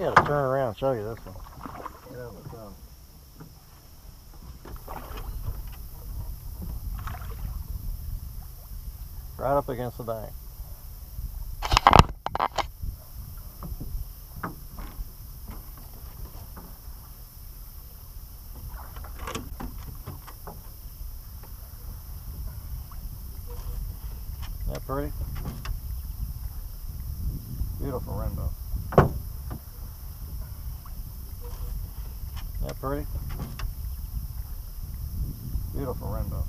got to turn around and show you this one. Get over the sun. Right up against the bank. Isn't that pretty? Beautiful rainbow. That pretty? Beautiful rainbow.